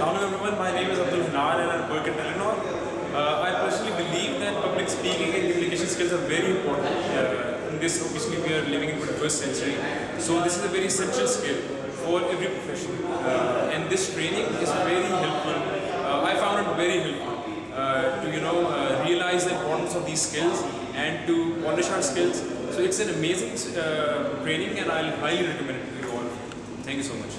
Hello everyone, my name is Abdul Hanan and I work at Telenor. Uh, I personally believe that public speaking and communication skills are very important. Uh, in this, obviously, we are living in the 21st century, so this is a very essential skill for every profession. Uh, and this training is very helpful. Uh, I found it very helpful uh, to you know uh, realize the importance of these skills and to polish our skills. So it's an amazing training, and I'll highly recommend it to you all. Thank you so much.